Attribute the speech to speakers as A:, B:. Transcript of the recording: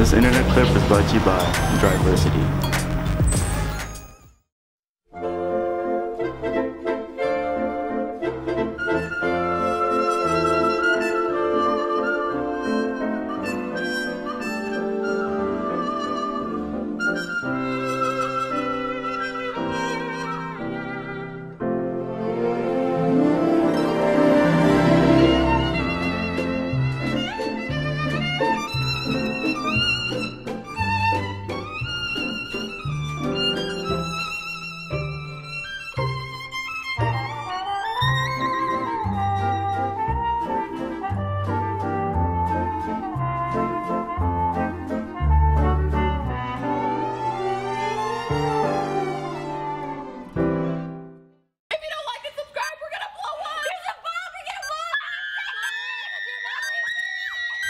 A: This internet clip is brought to you by Driversity.